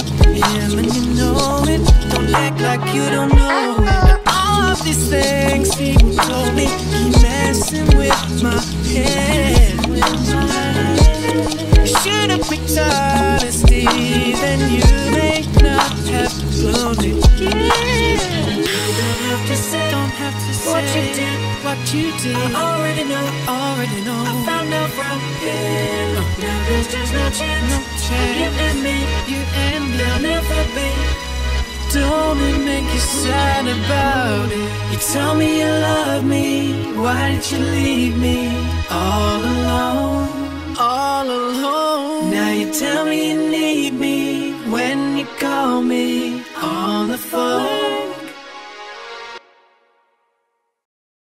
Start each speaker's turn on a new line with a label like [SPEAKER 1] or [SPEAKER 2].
[SPEAKER 1] and you know it. Don't act like you don't know it. All of these things he told me keep messing with my head. Should have picked honesty, then you may not have blown it. Yeah. Don't have to say, don't have to say what you did, what you did. I already know, I already know. I found out from him. Now there's just no chance, no You and me, you and me, I'll never be. Don't it make you sad about it? You tell me you love me. Why did you leave me all alone? All alone. Now you tell me you need me when you call me